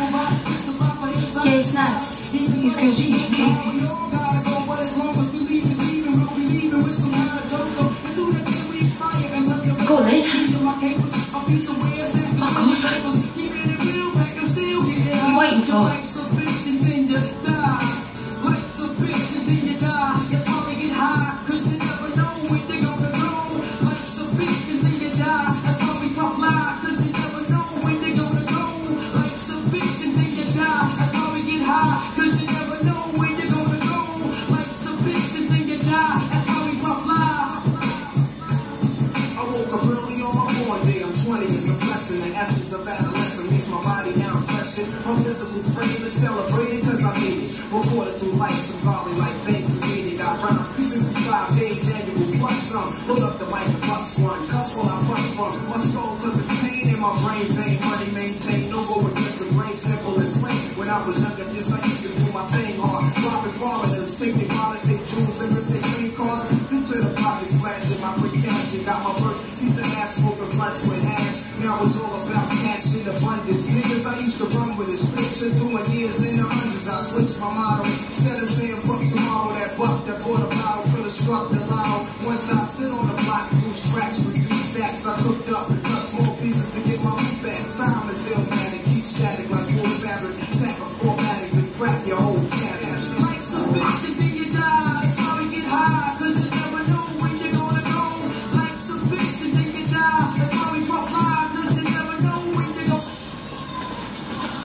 Yeah, it's nice. It's good. Okay. Eh? You waiting for? lesson, the essence of adolescence leaves my body now precious. My physical frame is celebrated cause I made it. Recorded through life, so probably like bank created. Got I rhyme 365 days annual plus some. Hold up the mic and bust plus one. Cuss while I bust from. My soul cause it's pain in my brain. I was all about cash in abundance. Niggas I used to run with it, split my years in the hundreds. I switched my motto. Instead of saying fuck tomorrow, that buck that bought a bottle could have struck the loud. Once I stood on the